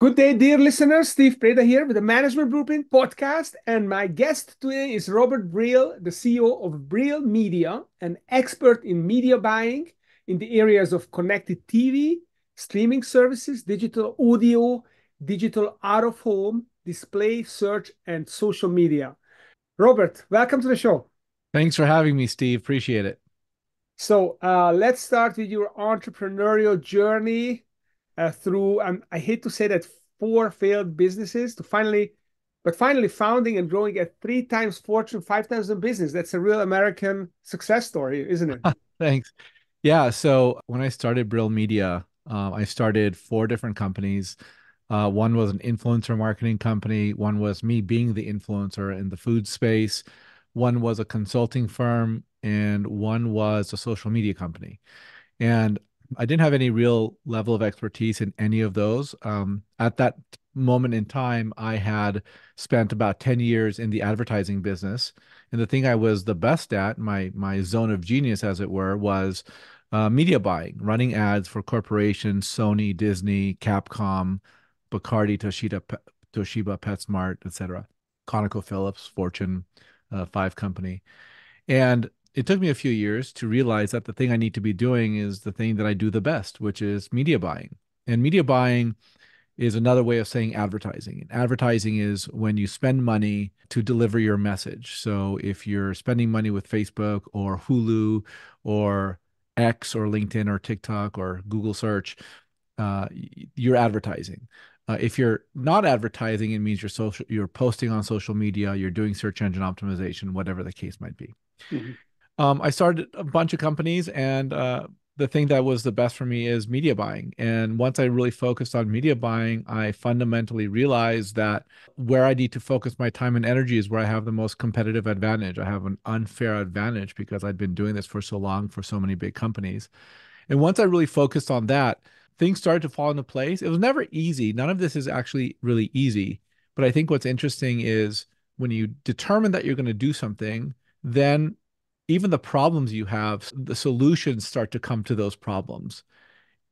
Good day, dear listeners. Steve Preda here with the Management Blueprint podcast. And my guest today is Robert Brill, the CEO of Brill Media, an expert in media buying in the areas of connected TV, streaming services, digital audio, digital out of home, display, search, and social media. Robert, welcome to the show. Thanks for having me, Steve. Appreciate it. So uh, let's start with your entrepreneurial journey uh, through um, I hate to say that four failed businesses to finally but finally founding and growing a three times fortune 5000 business. That's a real american success story isn't it? Thanks. Yeah so when i started brill media uh, i started four different companies. Uh, one was an influencer marketing company. One was me being the influencer in the food space. One was a consulting firm and one was a social media company. And I didn't have any real level of expertise in any of those. Um, at that moment in time, I had spent about 10 years in the advertising business. And the thing I was the best at, my my zone of genius, as it were, was uh, media buying, running ads for corporations, Sony, Disney, Capcom, Bacardi, Toshiba, Toshiba, PetSmart, etc. ConocoPhillips, Fortune, uh, Five Company. And it took me a few years to realize that the thing I need to be doing is the thing that I do the best, which is media buying. And media buying is another way of saying advertising. And advertising is when you spend money to deliver your message. So if you're spending money with Facebook or Hulu or X or LinkedIn or TikTok or Google search, uh, you're advertising. Uh, if you're not advertising, it means you're social, you're posting on social media, you're doing search engine optimization, whatever the case might be. Mm-hmm um, I started a bunch of companies, and uh, the thing that was the best for me is media buying. And once I really focused on media buying, I fundamentally realized that where I need to focus my time and energy is where I have the most competitive advantage. I have an unfair advantage because I'd been doing this for so long for so many big companies. And once I really focused on that, things started to fall into place. It was never easy. None of this is actually really easy. But I think what's interesting is when you determine that you're going to do something, then even the problems you have, the solutions start to come to those problems.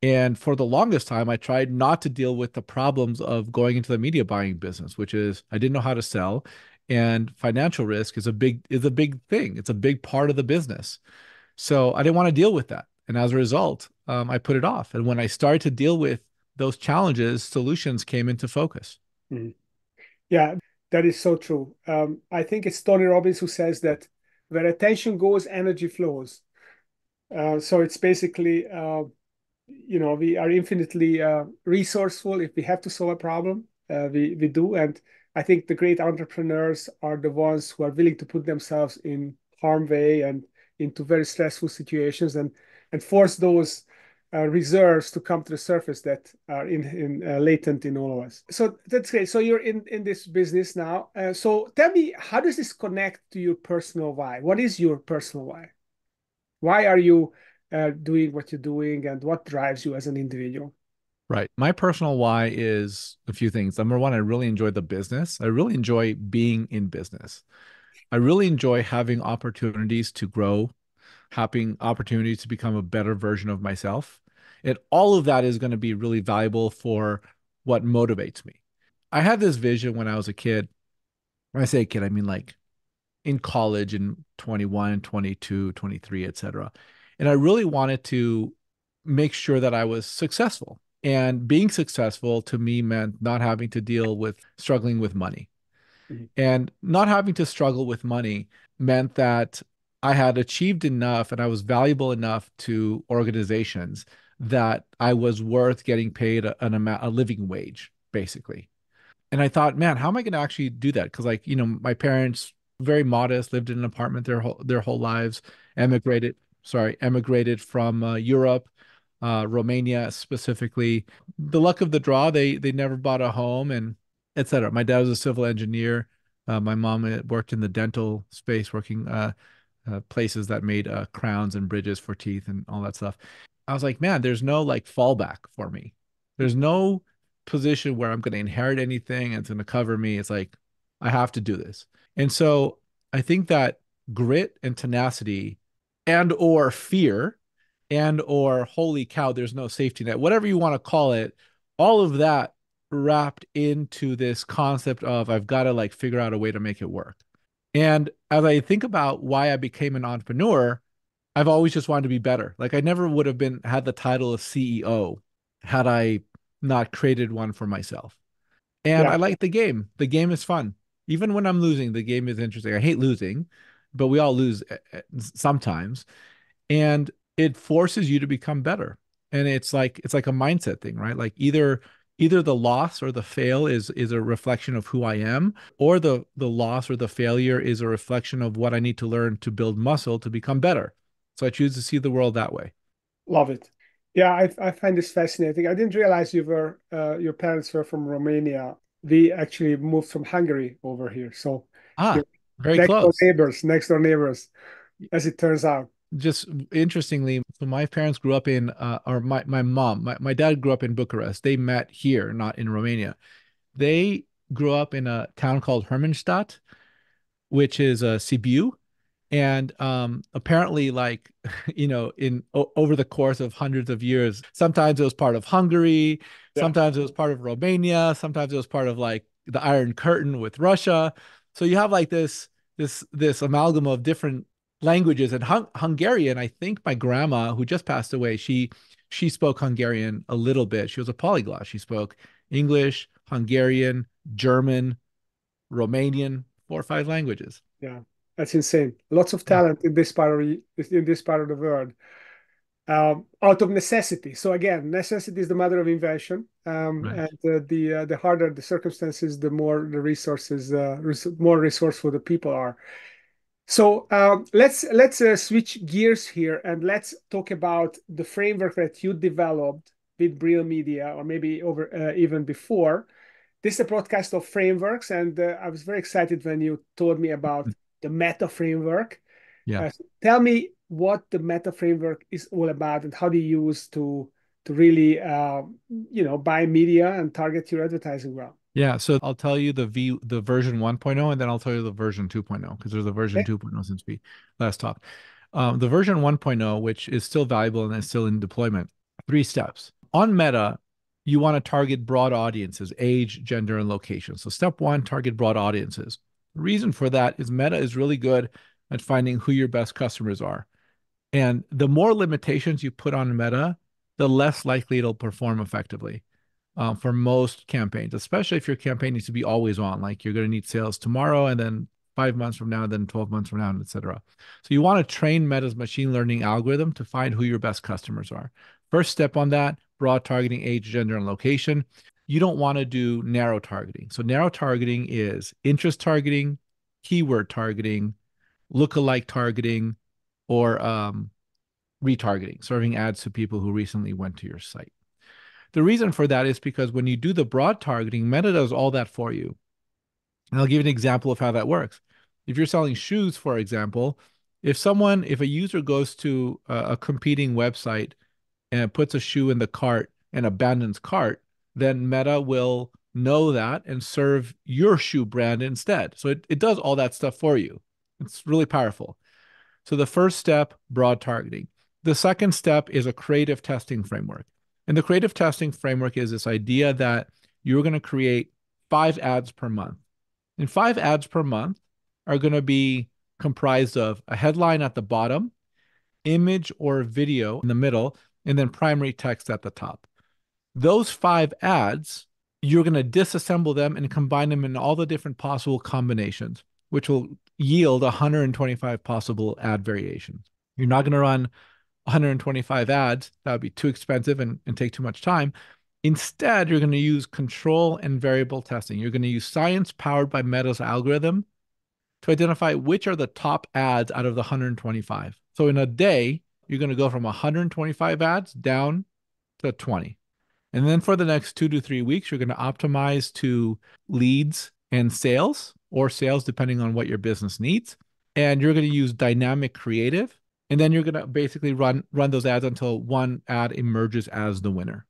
And for the longest time, I tried not to deal with the problems of going into the media buying business, which is I didn't know how to sell, and financial risk is a big is a big thing. It's a big part of the business. So I didn't want to deal with that, and as a result, um, I put it off. And when I started to deal with those challenges, solutions came into focus. Mm-hmm. Yeah, that is so true. Um, I think it's Tony Robbins who says that where attention goes, energy flows. Uh, so it's basically, uh, you know, we are infinitely uh, resourceful. If we have to solve a problem, uh, we we do. And I think the great entrepreneurs are the ones who are willing to put themselves in harm way and into very stressful situations and and force those reserves to come to the surface that are in, in uh, latent in all of us. So that's great. So you're in in this business now. Uh, so tell me, how does this connect to your personal why? What is your personal why? Why are you uh, doing what you're doing, and what drives you as an individual? Right. My personal why is a few things. Number one, I really enjoy the business. I really enjoy being in business. I really enjoy having opportunities to grow having opportunities to become a better version of myself. And all of that is going to be really valuable for what motivates me. I had this vision when I was a kid. When I say kid, I mean like in college in 21, 22, 23, etc. And I really wanted to make sure that I was successful. And being successful to me meant not having to deal with struggling with money. Mm-hmm. And not having to struggle with money meant that I had achieved enough and I was valuable enough to organizations that I was worth getting paid a, an amount, a living wage, basically. And I thought, man, how am I going to actually do that? Because, like, you know, my parents very modest, lived in an apartment their whole their whole lives, emigrated. Sorry, emigrated from uh, Europe, uh, Romania specifically. The luck of the draw, they they never bought a home and etc. My dad was a civil engineer. Uh, my mom uh, worked in the dental space, working uh, places that made uh, crowns and bridges for teeth and all that stuff. I was like, man, there's no like fallback for me. There's no position where I'm going to inherit anything and it's going to cover me. It's like, I have to do this. And so I think that grit and tenacity and or fear and or holy cow, there's no safety net, whatever you want to call it, all of that wrapped into this concept of I've got to like figure out a way to make it work. And as I think about why I became an entrepreneur, I've always just wanted to be better. Like I never would have been had the title of CEO had I not created one for myself. And yeah. I like the game. The game is fun. Even when I'm losing, the game is interesting. I hate losing, but we all lose eh, eh, sometimes. And it forces you to become better. And it's like it's like a mindset thing, right? Like either either the loss or the fail is is a reflection of who I am or the the loss or the failure is a reflection of what I need to learn to build muscle to become better. So I choose to see the world that way. Love it. Yeah, I, I find this fascinating. I didn't realize you were uh, your parents were from Romania. We actually moved from Hungary over here, so ah, very next close door neighbors, next door neighbors, as it turns out. Just interestingly, so my parents grew up in, uh, or my my mom, my, my dad grew up in Bucharest. They met here, not in Romania. They grew up in a town called Hermannstadt, which is a uh, Sibiu, and um, apparently like you know in o- over the course of hundreds of years sometimes it was part of hungary yeah. sometimes it was part of romania sometimes it was part of like the iron curtain with russia so you have like this this this amalgam of different languages and Hung- hungarian i think my grandma who just passed away she she spoke hungarian a little bit she was a polyglot she spoke english hungarian german romanian four or five languages yeah that's insane. Lots of talent in this part of in this part of the world. Um, out of necessity. So again, necessity is the mother of invention, um, right. and uh, the uh, the harder the circumstances, the more the resources, uh, res more resourceful the people are. So um, let's let's uh, switch gears here and let's talk about the framework that you developed with Brill Media, or maybe over uh, even before. This is a broadcast of frameworks, and uh, I was very excited when you told me about the meta framework. Yeah. Uh, tell me what the meta framework is all about and how do you use to to really uh, you know buy media and target your advertising well. Yeah, so I'll tell you the V the version 1.0 and then I'll tell you the version 2.0 because there's a version okay. 2.0 since we last talked. Um, the version 1.0, which is still valuable and is still in deployment, three steps. On Meta, you want to target broad audiences, age, gender, and location. So step one, target broad audiences The reason for that is Meta is really good at finding who your best customers are. And the more limitations you put on Meta, the less likely it'll perform effectively uh, for most campaigns, especially if your campaign needs to be always on, like you're going to need sales tomorrow and then five months from now, then 12 months from now, etc. So you want to train Meta's machine learning algorithm to find who your best customers are. First step on that, broad targeting, age, gender, and location you don't want to do narrow targeting. So narrow targeting is interest targeting, keyword targeting, lookalike targeting, or um, retargeting, serving ads to people who recently went to your site. The reason for that is because when you do the broad targeting, Meta does all that for you. And I'll give you an example of how that works. If you're selling shoes, for example, if someone, if a user goes to a, a competing website and puts a shoe in the cart and abandons cart, then Meta will know that and serve your shoe brand instead. So it, it does all that stuff for you. It's really powerful. So the first step, broad targeting. The second step is a creative testing framework. And the creative testing framework is this idea that you're going to create five ads per month. And five ads per month are going to be comprised of a headline at the bottom, image or video in the middle, and then primary text at the top those five ads, you're going to disassemble them and combine them in all the different possible combinations, which will yield 125 possible ad variations. You're not going to run 125 ads. That would be too expensive and, and take too much time. Instead, you're going to use control and variable testing. You're going to use science powered by Meta's algorithm to identify which are the top ads out of the 125. So in a day, you're going to go from 125 ads down to 20. And then for the next two to three weeks, you're going to optimize to leads and sales or sales, depending on what your business needs. And you're going to use dynamic creative. And then you're going to basically run run those ads until one ad emerges as the winner.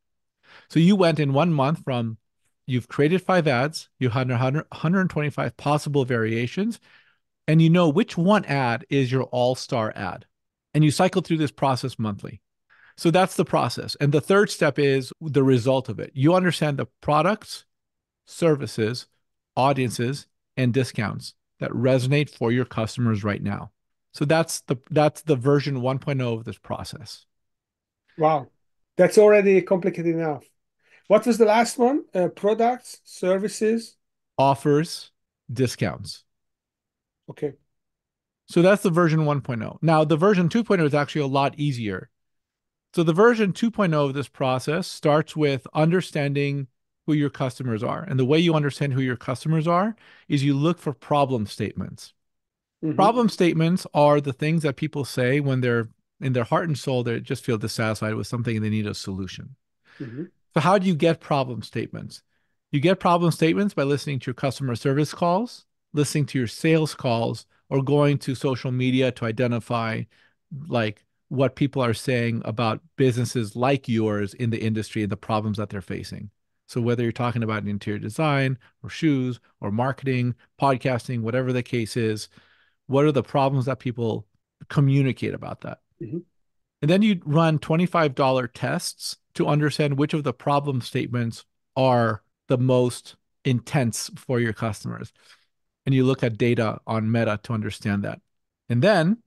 So you went in one month from you've created five ads, you had 100, 125 possible variations, and you know which one ad is your all-star ad. And you cycle through this process monthly. So that's the process. And the third step is the result of it. You understand the products services, audiences, and discounts that resonate for your customers right now. So that's the that's the version 1.0 of this process. Wow. That's already complicated enough. What was the last one? Uh, products, services, offers, discounts. Okay. So that's the version 1.0. Now, the version 2.0 is actually a lot easier. So the version 2.0 of this process starts with understanding who your customers are. And the way you understand who your customers are is you look for problem statements. Mm-hmm. Problem statements are the things that people say when they're in their heart and soul, they just feel dissatisfied with something and they need a solution. Mm-hmm. So, how do you get problem statements? You get problem statements by listening to your customer service calls, listening to your sales calls, or going to social media to identify like what people are saying about businesses like yours in the industry and the problems that they're facing. So whether you're talking about interior design or shoes or marketing, podcasting, whatever the case is, what are the problems that people communicate about that? Mm-hmm. And then you run $25 tests to understand which of the problem statements are the most intense for your customers. And you look at data on Meta to understand that. And then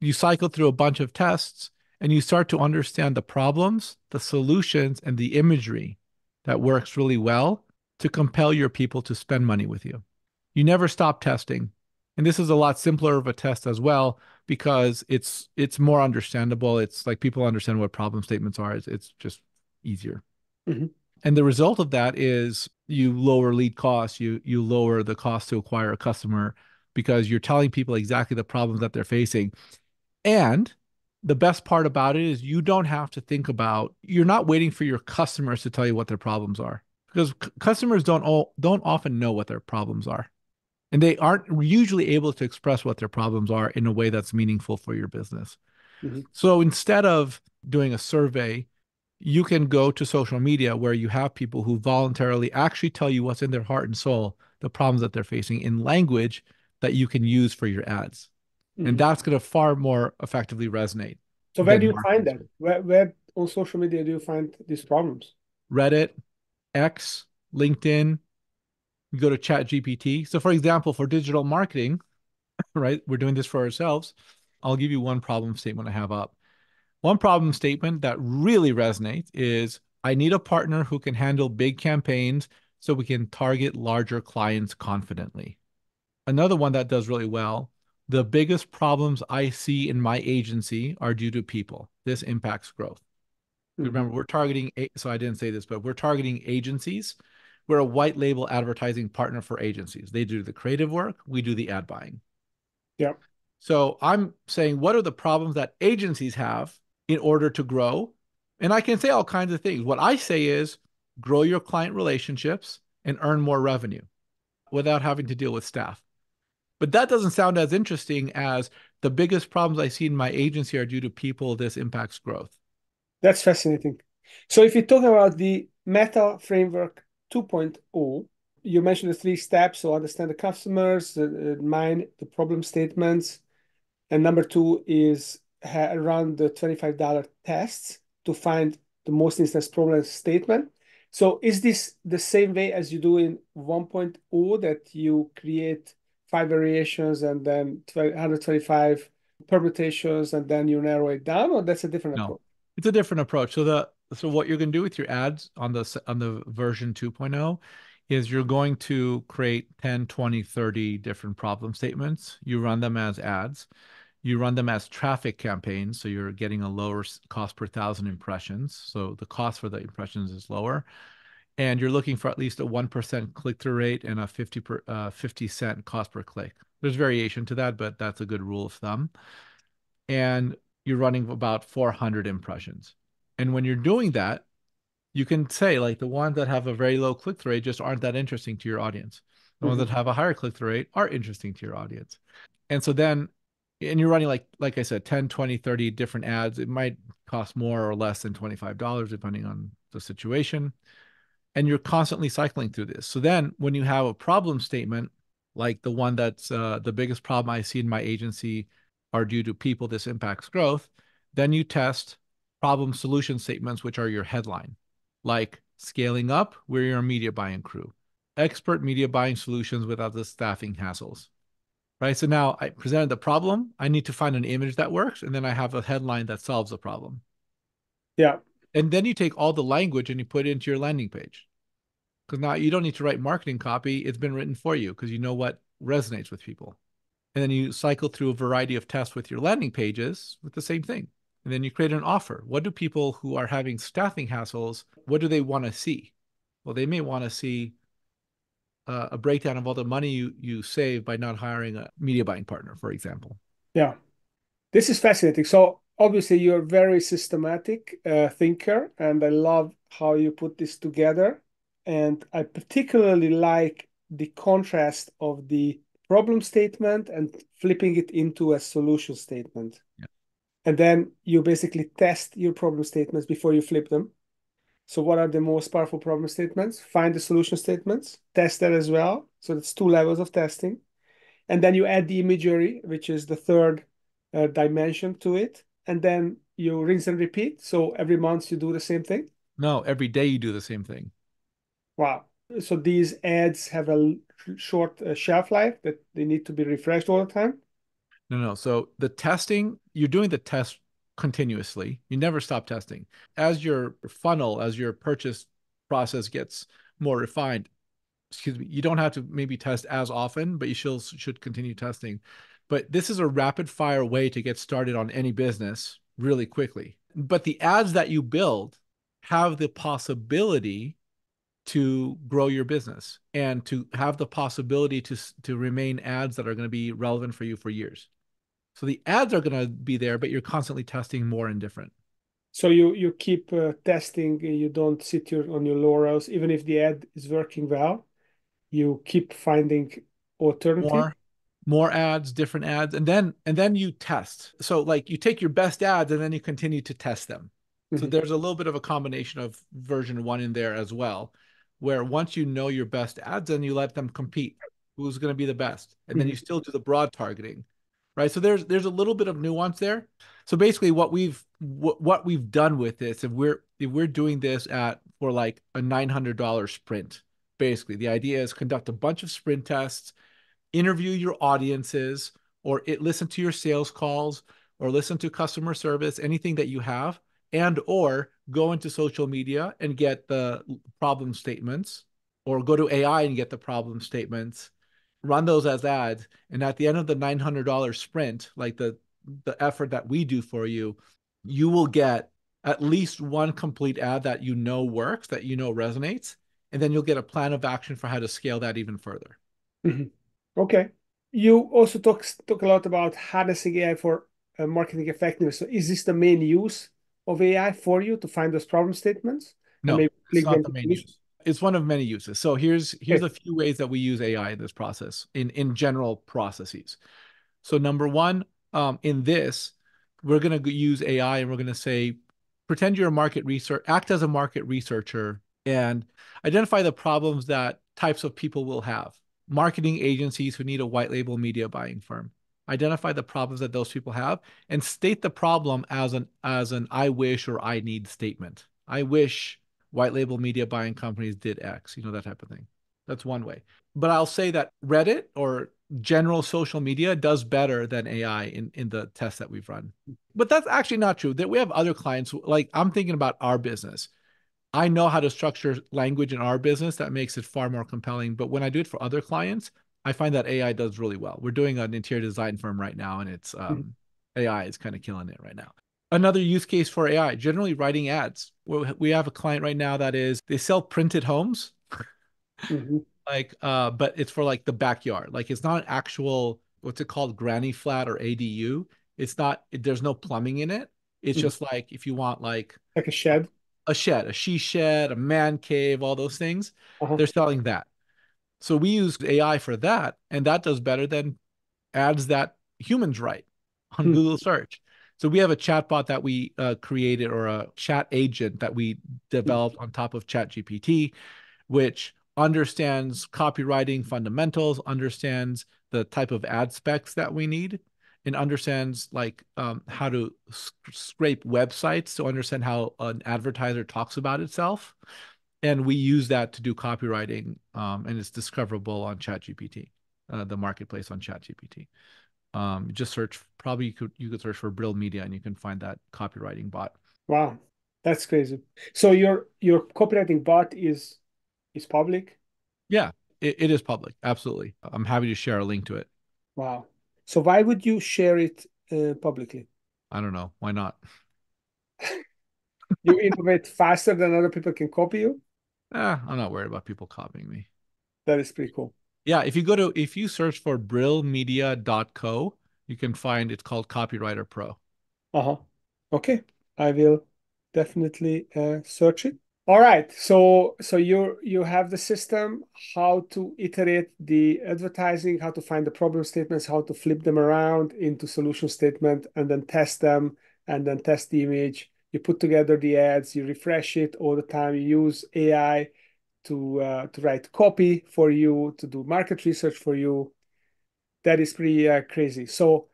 you cycle through a bunch of tests and you start to understand the problems, the solutions, and the imagery that works really well to compel your people to spend money with you. You never stop testing. And this is a lot simpler of a test as well because it's it's more understandable. It's like people understand what problem statements are. It's, it's just easier. Mm-hmm. And the result of that is you lower lead costs, you you lower the cost to acquire a customer because you're telling people exactly the problems that they're facing. And the best part about it is you don't have to think about you're not waiting for your customers to tell you what their problems are because c- customers don't all don't often know what their problems are and they aren't usually able to express what their problems are in a way that's meaningful for your business mm-hmm. so instead of doing a survey you can go to social media where you have people who voluntarily actually tell you what's in their heart and soul the problems that they're facing in language that you can use for your ads Mm-hmm. And that's going to far more effectively resonate. So where do you find that? Where, where on social media do you find these problems? Reddit, X, LinkedIn. Go to Chat GPT. So for example, for digital marketing, right, we're doing this for ourselves. I'll give you one problem statement I have up. One problem statement that really resonates is I need a partner who can handle big campaigns so we can target larger clients confidently. Another one that does really well the biggest problems I see in my agency are due to people. This impacts growth. Mm-hmm. Remember, we're targeting, so I didn't say this, but we're targeting agencies. We're a white label advertising partner for agencies. They do the creative work, we do the ad buying. Yeah. So I'm saying, what are the problems that agencies have in order to grow? And I can say all kinds of things. What I say is grow your client relationships and earn more revenue without having to deal with staff. But that doesn't sound as interesting as the biggest problems I see in my agency are due to people. This impacts growth. That's fascinating. So if you talk about the Meta Framework 2.0, you mentioned the three steps. So understand the customers, uh, mine the problem statements, and number two is run the $25 tests to find the most instance problem statement. So is this the same way as you do in 1.0 that you create five variations and then 125 permutations and then you narrow it down or that's a different no, approach it's a different approach so the so what you're going to do with your ads on the on the version 2.0 is you're going to create 10 20 30 different problem statements you run them as ads you run them as traffic campaigns so you're getting a lower cost per thousand impressions so the cost for the impressions is lower and you're looking for at least a 1% click-through rate and a 50, per, uh, 50 cent cost per click. There's variation to that, but that's a good rule of thumb. And you're running about 400 impressions. And when you're doing that, you can say like the ones that have a very low click-through rate just aren't that interesting to your audience. The mm-hmm. ones that have a higher click-through rate are interesting to your audience. And so then and you're running like like I said 10, 20, 30 different ads. It might cost more or less than $25 depending on the situation and you're constantly cycling through this. So then when you have a problem statement, like the one that's uh, the biggest problem I see in my agency are due to people, this impacts growth, then you test problem solution statements, which are your headline, like scaling up, we're your media buying crew. expert media buying solutions without the staffing hassles. Right. So now I presented the problem. I need to find an image that works, and then I have a headline that solves the problem. Yeah. And then you take all the language and you put it into your landing page. Because now you don't need to write marketing copy. It's been written for you because you know what resonates with people. And then you cycle through a variety of tests with your landing pages with the same thing. And then you create an offer. What do people who are having staffing hassles, what do they want to see? Well, they may want to see uh, a breakdown of all the money you, you save by not hiring a media buying partner, for example. Yeah. This is fascinating. So obviously you're a very systematic uh, thinker, and I love how you put this together. And I particularly like the contrast of the problem statement and flipping it into a solution statement. And then you basically test your problem statements before you flip them. So what are the most powerful problem statements? Find the solution statements, test that as well. So that's two levels of testing. And then you add the imagery, which is the third uh, dimension to it. And then you rinse and repeat. So every month you do the same thing. No, every day you do the same thing. Wow. So these ads have a short uh, shelf life that they need to be refreshed all the time. No, no. So the testing, you're doing the test continuously. You never stop testing. As your funnel, as your purchase process gets more refined, excuse me, you don't have to maybe test as often, but you still should continue testing. But this is a rapid fire way to get started on any business really quickly. But the ads that you build have the possibility to grow your business and to have the possibility to to remain ads that are going to be relevant for you for years. So the ads are going to be there, but you're constantly testing more and different. So you you keep uh, testing. You don't sit your, on your laurels, even if the ad is working well. You keep finding alternative. More, more ads, different ads, and then and then you test. So like you take your best ads and then you continue to test them. Mm-hmm. So there's a little bit of a combination of version one in there as well, where once you know your best ads, then you let them compete. Who's going to be the best, and mm-hmm. then you still do the broad targeting right so there's there's a little bit of nuance there so basically what we've what, what we've done with this if we're if we're doing this at for like a $900 sprint basically the idea is conduct a bunch of sprint tests interview your audiences or it listen to your sales calls or listen to customer service anything that you have and or go into social media and get the problem statements or go to ai and get the problem statements run those as ads and at the end of the $900 sprint like the the effort that we do for you you will get at least one complete ad that you know works that you know resonates and then you'll get a plan of action for how to scale that even further. Mm-hmm. okay. You also talk talk a lot about harnessing ai for uh, marketing effectiveness. So is this the main use of ai for you to find those problem statements no it's not the main use it's one of many uses. So here's here's a few ways that we use AI in this process in in general processes. So number one, um, in this, we're going to use AI and we're going to say, pretend you're a market research, act as a market researcher and identify the problems that types of people will have. Marketing agencies who need a white label media buying firm. Identify the problems that those people have and state the problem as an as an I wish or I need statement. I wish white label media buying companies did X, you know, that type of thing. That's one way. But I'll say that Reddit or general social media does better than AI in, in the tests that we've run. But that's actually not true. That we have other clients, like I'm thinking about our business. I know how to structure language in our business that makes it far more compelling. But when I do it for other clients, I find that AI does really well. We're doing an interior design firm right now, and it's um, mm-hmm. AI is kind of killing it right now another use case for AI, generally writing ads. We have a client right now that is they sell printed homes. Mm-hmm. like uh but it's for like the backyard. Like it's not an actual what's it called granny flat or ADU. It's not there's no plumbing in it. It's mm-hmm. just like if you want like like a shed. A shed, a she shed, a man cave, all those things. Uh-huh. They're selling that. So we use AI for that, and that does better than ads that humans write on hmm. Google search. So we have a chatbot that we uh, created or a chat agent that we developed on top of ChatGPT, which understands copywriting fundamentals, understands the type of ad specs that we need, and understands like um, how to sc- scrape websites to understand how an advertiser talks about itself. And we use that to do copywriting, um, and it's discoverable on ChatGPT, uh, the marketplace on ChatGPT. Um, just search. Probably you could you could search for Brill Media, and you can find that copywriting bot. Wow, that's crazy. So your your copywriting bot is is public? Yeah, it, it is public. Absolutely. I'm happy to share a link to it. Wow. So why would you share it uh, publicly? I don't know. Why not? you innovate faster than other people can copy you? Eh, I'm not worried about people copying me. That is pretty cool. Yeah, if you go to if you search for brillmedia.co, you can find it's called Copywriter Pro. Uh-huh. Okay. I will definitely uh, search it. All right. So so you you have the system, how to iterate the advertising, how to find the problem statements, how to flip them around into solution statement, and then test them, and then test the image. You put together the ads, you refresh it all the time. You use AI to uh, to write copy for you, to do market research for you. That is pretty uh, crazy. So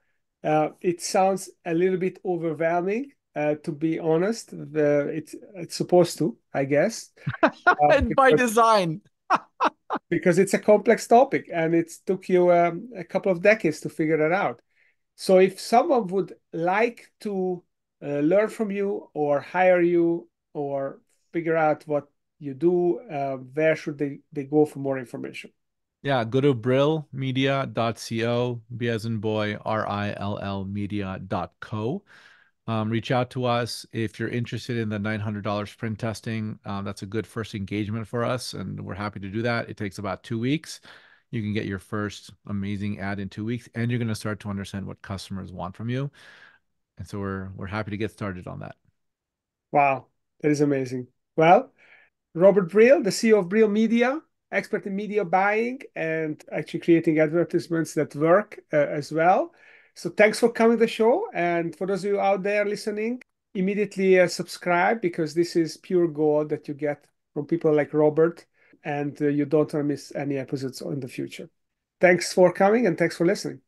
uh, it sounds a little bit overwhelming uh, to be honest. The, it's it's supposed to, I guess, uh, by design. because it's a complex topic, and it took you um, a couple of decades to figure it out. So, if someone would like to uh, learn from you, or hire you, or figure out what you do, uh, where should they they go for more information? Yeah, go to brillmedia.co, B as in boy, R I L L media.co. Um, reach out to us if you're interested in the $900 sprint testing. Um, that's a good first engagement for us, and we're happy to do that. It takes about two weeks. You can get your first amazing ad in two weeks, and you're going to start to understand what customers want from you. And so we're we're happy to get started on that. Wow, that is amazing. Well, Robert Brill, the CEO of Brill Media, expert in media buying and actually creating advertisements that work uh, as well. So thanks for coming to the show. And for those of you out there listening, immediately uh, subscribe because this is pure gold that you get from people like Robert, and uh, you don't want to miss any episodes in the future. Thanks for coming and thanks for listening.